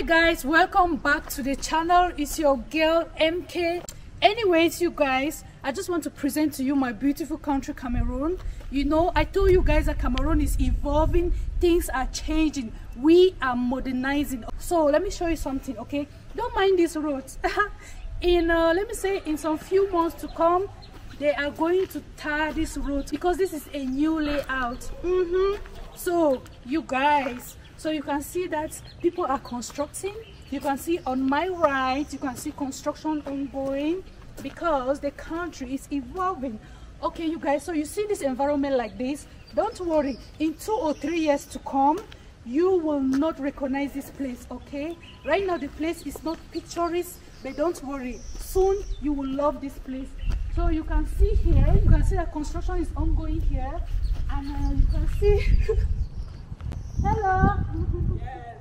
hey guys. Welcome back to the channel. It's your girl mk anyways you guys i just want to present to you my beautiful country cameroon. You know i told you guys that cameroon is evolving. Things are changing. We are modernizing. So let me show you something okay? Don't mind these roads. In uh, let me say in some few months to come they are going to tar this road because this is a new layout. Mm -hmm. so you guys so you can see that people are constructing. You can see on my right you can see construction ongoing because the country is evolving. Okay you guys so you see this environment like this. Don't worry in two or three years to come you will not recognize this place okay? Right now the place is not picturesque but don't worry soon you will love this place. So you can see here you can see that construction is ongoing here and uh, you can see hello. Yes.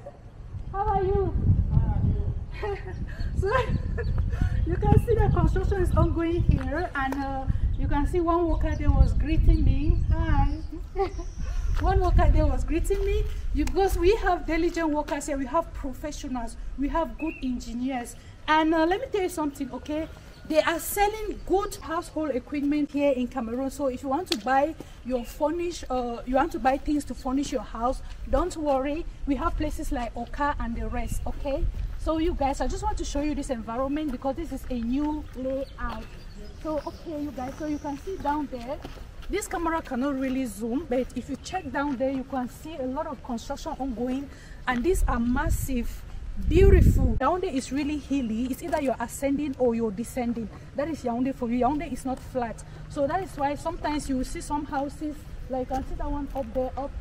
how are you? How are you? so you can see the construction is ongoing here and uh, you can see one worker there was greeting me. Hi. One worker there was greeting me. Because we have diligent workers here we have professionals we have good engineers. And uh, let me tell you something okay they are selling good household equipment here in Cameroon. So if you want to buy your furnish, uh, you want to buy things to furnish your house, don't worry. We have places like Orca and the rest, okay? So you guys, I just want to show you this environment because this is a new layout. So, okay, you guys, so you can see down there, this camera cannot really zoom, but if you check down there, you can see a lot of construction ongoing and these are massive beautiful. Yaoundé is really hilly. It's either you're ascending or you're descending. That is yaoundé for you. Yaoundé is not flat. So that is why sometimes you will see some houses like i see that one up there up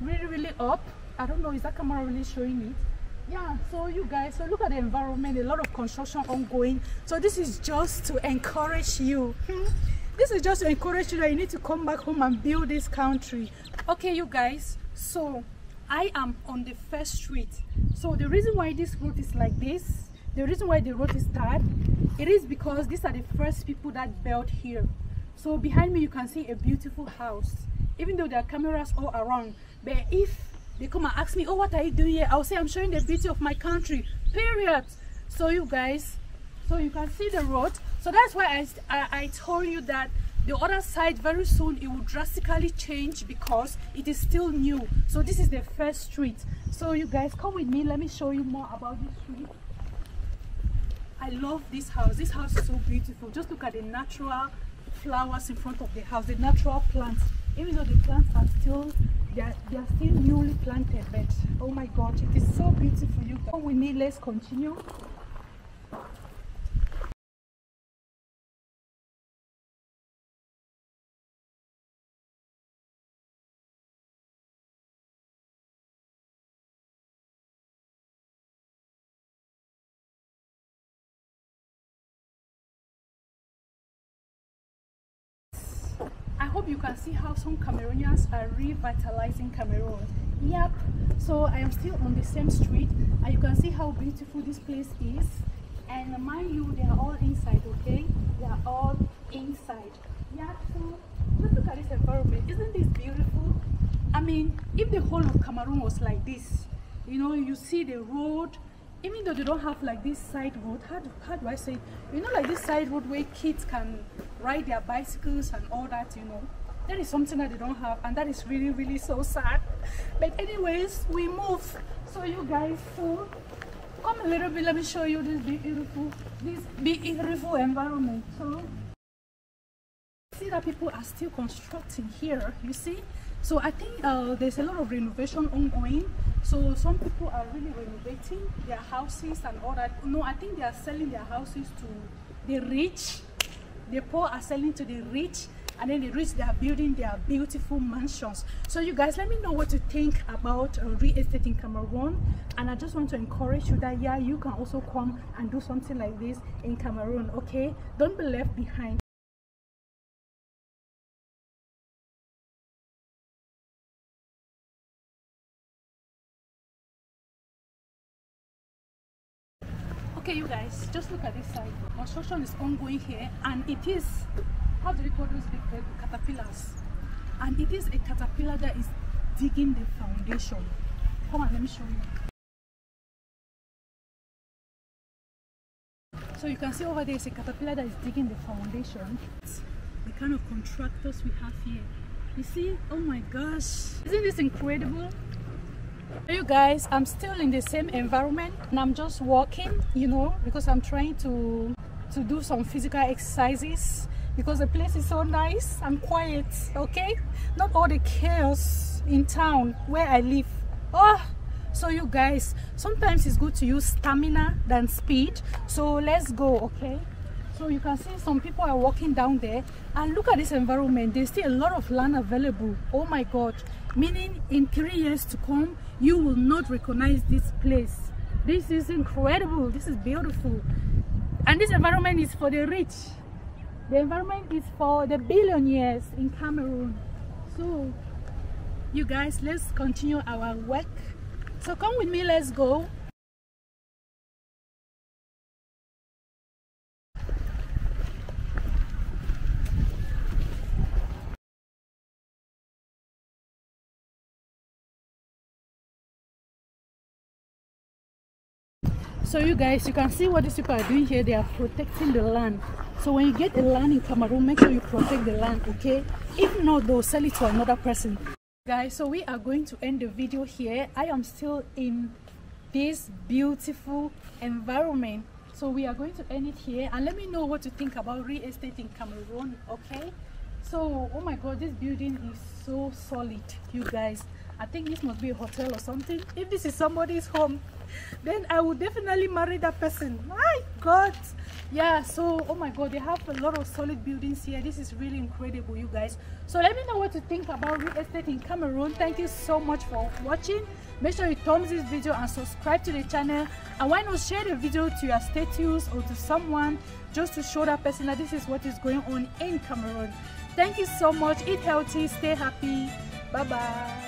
really really up. I don't know is that camera really showing it? Yeah so you guys so look at the environment a lot of construction ongoing. So this is just to encourage you. This is just to encourage you that you need to come back home and build this country. Okay you guys so I am on the first street. So the reason why this road is like this, the reason why the road is tarred, it is because these are the first people that built here. So behind me you can see a beautiful house. Even though there are cameras all around, but if they come and ask me, oh what are you doing here? I'll say I'm showing the beauty of my country, period. So you guys, so you can see the road. So that's why I, I, I told you that the other side very soon it will drastically change because it is still new. So this is the first street. So you guys come with me. Let me show you more about this street. I love this house. This house is so beautiful. Just look at the natural flowers in front of the house the natural plants. Even though the plants are still they are, they are still newly planted but oh my god it is so beautiful. You come with me. Let's continue hope you can see how some Cameroonians are revitalizing Cameroon. Yep, so I am still on the same street and you can see how beautiful this place is. And mind you, they are all inside, okay? They are all inside. Yeah, so just look at this environment. Isn't this beautiful? I mean, if the whole of Cameroon was like this, you know, you see the road, even though they don't have like this side road how do, how do i say you know like this side road where kids can ride their bicycles and all that you know. That is something that they don't have and that is really really so sad. But anyways we move. So you guys so come a little bit let me show you this beautiful this beautiful environment. So see that people are still constructing here you see? So i think uh, there's a lot of renovation ongoing. So some people are really renovating their houses and all that. No i think they are selling their houses to the rich the poor are selling to the rich and then the rich they are building their beautiful mansions. So you guys let me know what you think about uh, real estate in cameroon. And i just want to encourage you that yeah you can also come and do something like this in cameroon okay? Don't be left behind Okay, you guys, just look at this side. Construction is ongoing here, and it is, how do you call those big, caterpillars? And it is a caterpillar that is digging the foundation. Come on, let me show you. So you can see over there is a caterpillar that is digging the foundation. The kind of contractors we have here. You see? Oh my gosh. Isn't this incredible? You guys i'm still in the same environment and i'm just walking you know because i'm trying to to do some physical exercises because the place is so nice and quiet okay? Not all the chaos in town where i live. Oh so you guys sometimes it's good to use stamina than speed. So let's go okay? So you can see some people are walking down there and look at this environment. There's still a lot of land available. Oh my god meaning in three years to come you will not recognize this place. This is incredible. This is beautiful. And this environment is for the rich. The environment is for the billionaires in cameroon. So you guys let's continue our work. So come with me. Let's go so you guys you can see what these people are doing here. They are protecting the land. So when you get a land in cameroon make sure you protect the land okay? If not they'll sell it to another person. Guys so we are going to end the video here. I am still in this beautiful environment. So we are going to end it here. And let me know what you think about real estate in cameroon okay? So oh my god this building is so solid you guys i think this must be a hotel or something if this is somebody's home then I would definitely marry that person. My God. Yeah, so, oh my God, they have a lot of solid buildings here. This is really incredible, you guys. So let me know what you think about real estate in Cameroon. Thank you so much for watching. Make sure you thumbs this video and subscribe to the channel. And why not share the video to your status or to someone just to show that person that this is what is going on in Cameroon. Thank you so much. Eat healthy, stay happy. Bye-bye.